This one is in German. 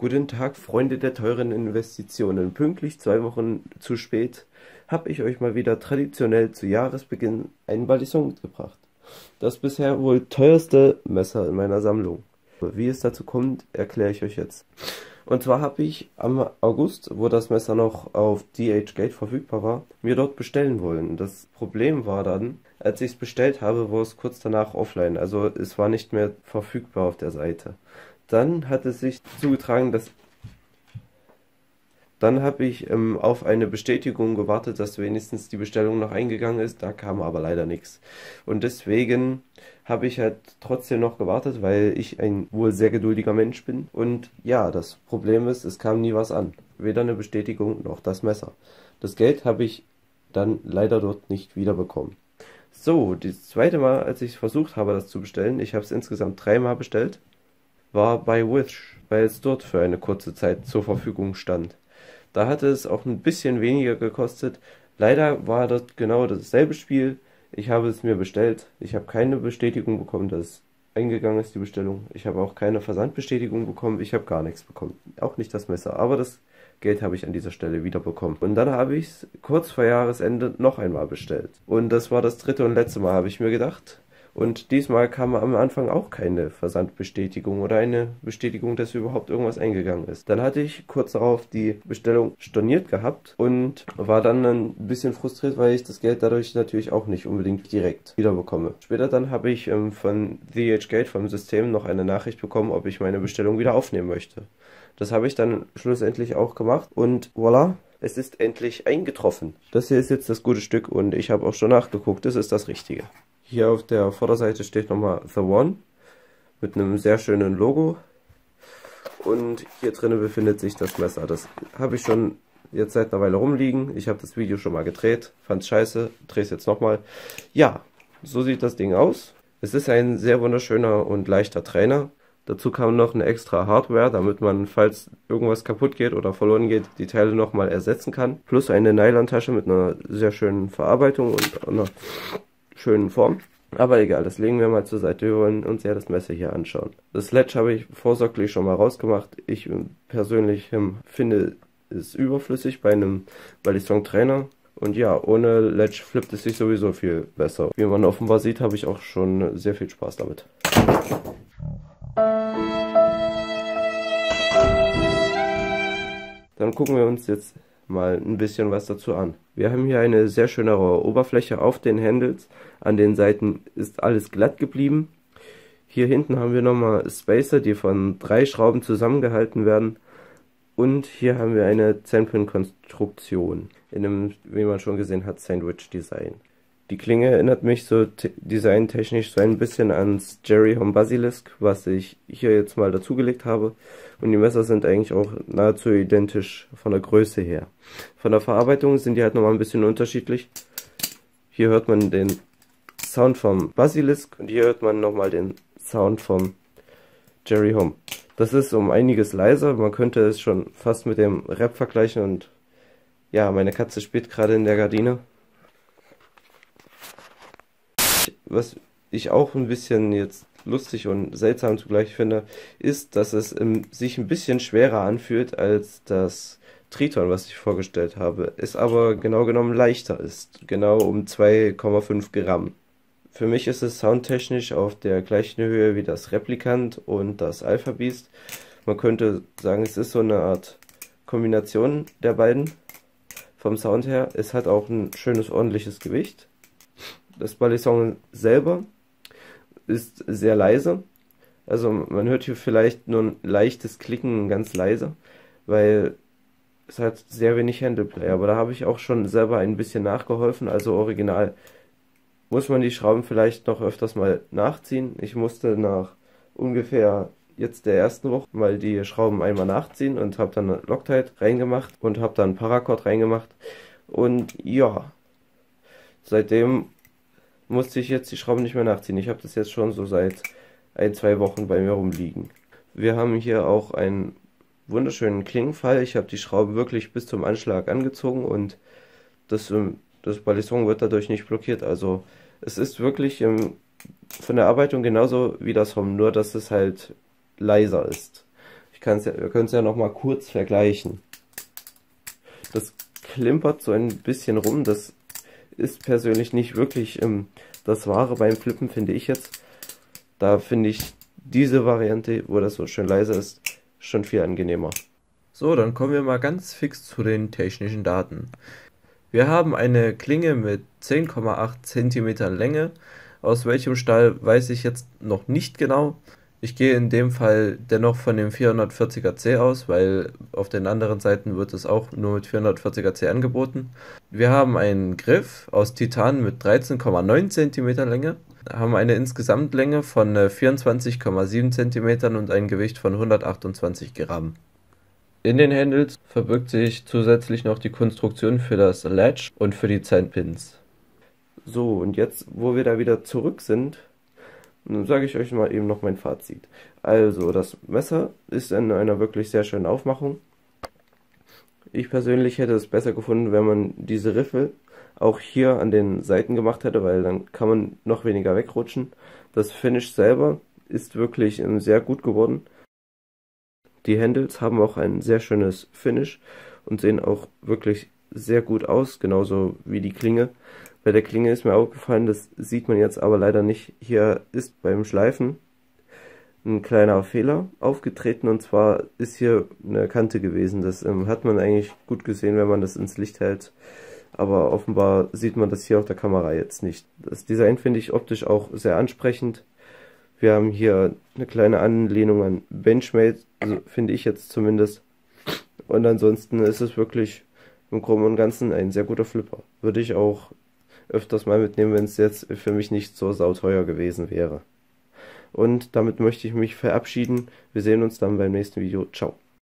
Guten Tag, Freunde der teuren Investitionen. Pünktlich zwei Wochen zu spät habe ich euch mal wieder traditionell zu Jahresbeginn einen Balisson mitgebracht. Das bisher wohl teuerste Messer in meiner Sammlung. Wie es dazu kommt, erkläre ich euch jetzt. Und zwar habe ich am August, wo das Messer noch auf DH Gate verfügbar war, mir dort bestellen wollen. Das Problem war dann, als ich es bestellt habe, war es kurz danach offline. Also es war nicht mehr verfügbar auf der Seite. Dann hat es sich zugetragen, dass dann habe ich ähm, auf eine Bestätigung gewartet, dass wenigstens die Bestellung noch eingegangen ist. Da kam aber leider nichts. Und deswegen habe ich halt trotzdem noch gewartet, weil ich ein wohl sehr geduldiger Mensch bin. Und ja, das Problem ist, es kam nie was an. Weder eine Bestätigung noch das Messer. Das Geld habe ich dann leider dort nicht wiederbekommen. So, das zweite Mal, als ich versucht habe, das zu bestellen, ich habe es insgesamt dreimal bestellt, war bei Wish, weil es dort für eine kurze Zeit zur Verfügung stand. Da hatte es auch ein bisschen weniger gekostet. Leider war das genau dasselbe Spiel. Ich habe es mir bestellt. Ich habe keine Bestätigung bekommen, dass es eingegangen ist, die Bestellung. Ich habe auch keine Versandbestätigung bekommen. Ich habe gar nichts bekommen. Auch nicht das Messer. Aber das Geld habe ich an dieser Stelle wieder bekommen. Und dann habe ich es kurz vor Jahresende noch einmal bestellt. Und das war das dritte und letzte Mal, habe ich mir gedacht. Und diesmal kam am Anfang auch keine Versandbestätigung oder eine Bestätigung, dass überhaupt irgendwas eingegangen ist. Dann hatte ich kurz darauf die Bestellung storniert gehabt und war dann ein bisschen frustriert, weil ich das Geld dadurch natürlich auch nicht unbedingt direkt wiederbekomme. Später dann habe ich ähm, von DH Gate vom System noch eine Nachricht bekommen, ob ich meine Bestellung wieder aufnehmen möchte. Das habe ich dann schlussendlich auch gemacht und voilà, es ist endlich eingetroffen. Das hier ist jetzt das gute Stück und ich habe auch schon nachgeguckt, das ist das Richtige. Hier auf der Vorderseite steht nochmal The One mit einem sehr schönen Logo. Und hier drinnen befindet sich das Messer. Das habe ich schon jetzt seit einer Weile rumliegen. Ich habe das Video schon mal gedreht, fand scheiße, drehe es jetzt nochmal. Ja, so sieht das Ding aus. Es ist ein sehr wunderschöner und leichter Trainer. Dazu kam noch eine extra Hardware, damit man, falls irgendwas kaputt geht oder verloren geht, die Teile nochmal ersetzen kann. Plus eine Nylon-Tasche mit einer sehr schönen Verarbeitung und einer schönen Form. Aber egal, das legen wir mal zur Seite. Wir wollen uns ja das Messer hier anschauen. Das Ledge habe ich vorsorglich schon mal rausgemacht. Ich persönlich ähm, finde es überflüssig bei einem Balisson Trainer. Und ja, ohne Ledge flippt es sich sowieso viel besser. Wie man offenbar sieht, habe ich auch schon sehr viel Spaß damit. Dann gucken wir uns jetzt mal ein bisschen was dazu an. Wir haben hier eine sehr schöne Oberfläche auf den Handles. An den Seiten ist alles glatt geblieben. Hier hinten haben wir nochmal Spacer, die von drei Schrauben zusammengehalten werden. Und hier haben wir eine Zenpin-Konstruktion in einem, wie man schon gesehen hat, Sandwich-Design. Die Klinge erinnert mich so designtechnisch so ein bisschen ans Jerry Home Basilisk, was ich hier jetzt mal dazugelegt habe. Und die Messer sind eigentlich auch nahezu identisch von der Größe her. Von der Verarbeitung sind die halt nochmal ein bisschen unterschiedlich. Hier hört man den Sound vom Basilisk und hier hört man nochmal den Sound vom Jerry Home. Das ist um einiges leiser, man könnte es schon fast mit dem Rap vergleichen und ja, meine Katze spielt gerade in der Gardine. Was ich auch ein bisschen jetzt lustig und seltsam zugleich finde, ist, dass es ähm, sich ein bisschen schwerer anfühlt als das Triton, was ich vorgestellt habe, es aber genau genommen leichter ist, genau um 2,5 Gramm. Für mich ist es soundtechnisch auf der gleichen Höhe wie das Replikant und das Alpha Beast. Man könnte sagen, es ist so eine Art Kombination der beiden vom Sound her. Es hat auch ein schönes ordentliches Gewicht das Balisson selber ist sehr leise. Also man hört hier vielleicht nur ein leichtes Klicken ganz leise, weil es hat sehr wenig Handleplay. Aber da habe ich auch schon selber ein bisschen nachgeholfen. Also original muss man die Schrauben vielleicht noch öfters mal nachziehen. Ich musste nach ungefähr jetzt der ersten Woche mal die Schrauben einmal nachziehen und habe dann Loctite reingemacht und habe dann Paracord reingemacht. Und ja, seitdem musste ich jetzt die Schrauben nicht mehr nachziehen. Ich habe das jetzt schon so seit ein, zwei Wochen bei mir rumliegen. Wir haben hier auch einen wunderschönen Klingenfall. Ich habe die Schraube wirklich bis zum Anschlag angezogen und das, ähm, das Balisson wird dadurch nicht blockiert. Also es ist wirklich ähm, von der Arbeitung genauso wie das Home, nur dass es halt leiser ist. Ich kann's ja, wir können es ja noch mal kurz vergleichen. Das klimpert so ein bisschen rum, das ist persönlich nicht wirklich ähm, das Wahre beim Flippen, finde ich jetzt. Da finde ich diese Variante, wo das so schön leise ist, schon viel angenehmer. So, dann kommen wir mal ganz fix zu den technischen Daten. Wir haben eine Klinge mit 10,8 cm Länge. Aus welchem Stahl weiß ich jetzt noch nicht genau. Ich gehe in dem Fall dennoch von dem 440er C aus, weil auf den anderen Seiten wird es auch nur mit 440er C angeboten. Wir haben einen Griff aus Titan mit 13,9 cm Länge, haben eine Insgesamtlänge von 24,7 cm und ein Gewicht von 128 Gramm. In den Handles verbirgt sich zusätzlich noch die Konstruktion für das Latch und für die Zeitpins. So, und jetzt, wo wir da wieder zurück sind, nun sage ich euch mal eben noch mein Fazit. Also, das Messer ist in einer wirklich sehr schönen Aufmachung. Ich persönlich hätte es besser gefunden, wenn man diese Riffel auch hier an den Seiten gemacht hätte, weil dann kann man noch weniger wegrutschen. Das Finish selber ist wirklich sehr gut geworden. Die Handles haben auch ein sehr schönes Finish und sehen auch wirklich sehr gut aus, genauso wie die Klinge. Bei der Klinge ist mir aufgefallen, das sieht man jetzt aber leider nicht. Hier ist beim Schleifen ein kleiner Fehler aufgetreten und zwar ist hier eine Kante gewesen. Das ähm, hat man eigentlich gut gesehen, wenn man das ins Licht hält. Aber offenbar sieht man das hier auf der Kamera jetzt nicht. Das Design finde ich optisch auch sehr ansprechend. Wir haben hier eine kleine Anlehnung an Benchmade, also finde ich jetzt zumindest. Und ansonsten ist es wirklich im Groben und Ganzen ein sehr guter Flipper. Würde ich auch öfters mal mitnehmen, wenn es jetzt für mich nicht so sauteuer gewesen wäre. Und damit möchte ich mich verabschieden. Wir sehen uns dann beim nächsten Video. Ciao.